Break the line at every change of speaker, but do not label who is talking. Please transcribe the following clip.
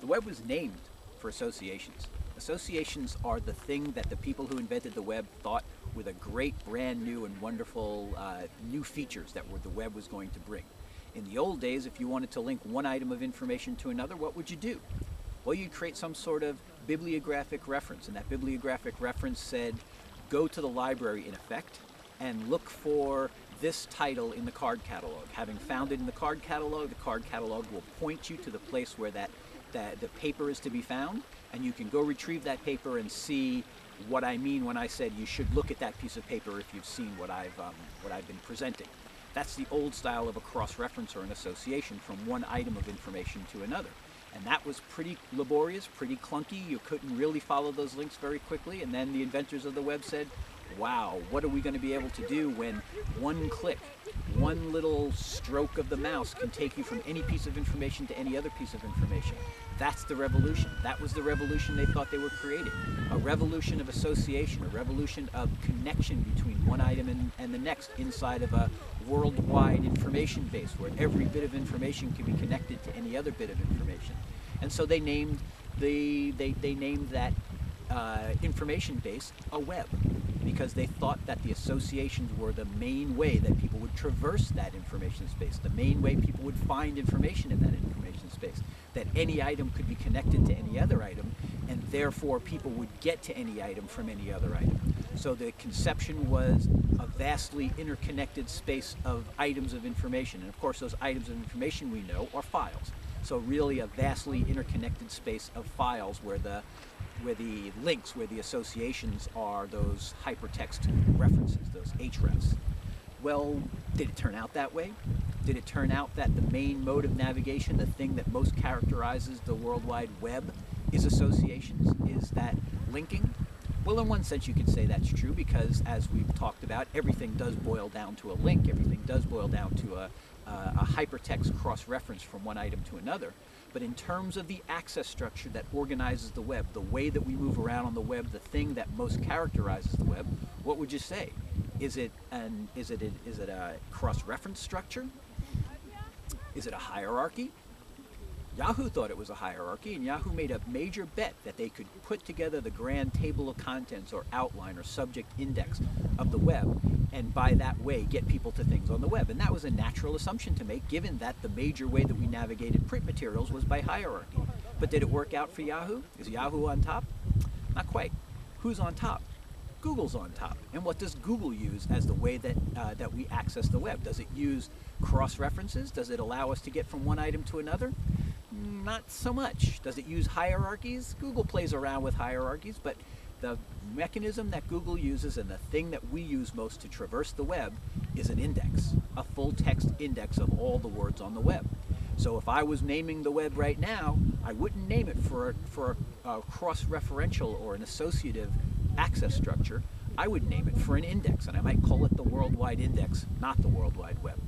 The web was named for associations. Associations are the thing that the people who invented the web thought were the great, brand new, and wonderful uh, new features that were, the web was going to bring. In the old days, if you wanted to link one item of information to another, what would you do? Well, you'd create some sort of bibliographic reference, and that bibliographic reference said, go to the library in effect and look for this title in the card catalog. Having found it in the card catalog, the card catalog will point you to the place where that, that the paper is to be found, and you can go retrieve that paper and see what I mean when I said you should look at that piece of paper if you've seen what I've, um, what I've been presenting. That's the old style of a cross-reference or an association from one item of information to another. And that was pretty laborious, pretty clunky. You couldn't really follow those links very quickly. And then the inventors of the web said, wow, what are we going to be able to do when one click, one little stroke of the mouse can take you from any piece of information to any other piece of information? That's the revolution. That was the revolution they thought they were creating. A revolution of association, a revolution of connection between one item and, and the next inside of a worldwide information base where every bit of information can be connected to any other bit of information. And so they named the they, they named that uh, information base a web because they thought that the associations were the main way that people would traverse that information space, the main way people would find information in that information space, that any item could be connected to any other item, and therefore people would get to any item from any other item. So the conception was a vastly interconnected space of items of information. And of course, those items of information we know are files. So really a vastly interconnected space of files where the where the links, where the associations are those hypertext references, those hrefs. Well, did it turn out that way? Did it turn out that the main mode of navigation, the thing that most characterizes the World Wide Web, is associations? Is that linking? Well, in one sense, you could say that's true because, as we've talked about, everything does boil down to a link. Everything does boil down to a, a hypertext cross-reference from one item to another. But in terms of the access structure that organizes the web, the way that we move around on the web, the thing that most characterizes the web, what would you say? Is it an is it a, is it a cross-reference structure? Is it a hierarchy? Yahoo thought it was a hierarchy, and Yahoo made a major bet that they could put together the grand table of contents or outline or subject index of the web, and by that way get people to things on the web. And that was a natural assumption to make, given that the major way that we navigated print materials was by hierarchy. But did it work out for Yahoo? Is Yahoo on top? Not quite. Who's on top? Google's on top. And what does Google use as the way that, uh, that we access the web? Does it use cross-references? Does it allow us to get from one item to another? Not so much. Does it use hierarchies? Google plays around with hierarchies, but the mechanism that Google uses and the thing that we use most to traverse the web is an index, a full text index of all the words on the web. So if I was naming the web right now, I wouldn't name it for a, for a, a cross-referential or an associative access structure. I would name it for an index, and I might call it the World Wide Index, not the World Wide Web.